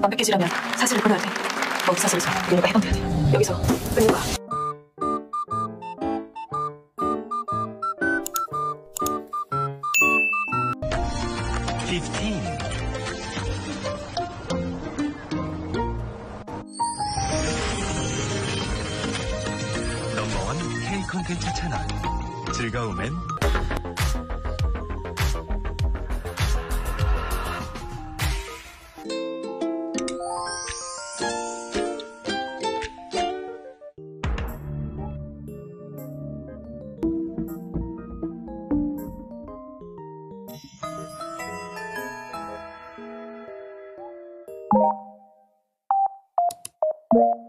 완벽해지려면 사슬을 끊어야 돼. 거기 사슬에서 은유가 해방돼야 돼. 여기서 은유가 그건 괜찮아. 즐거움엔 you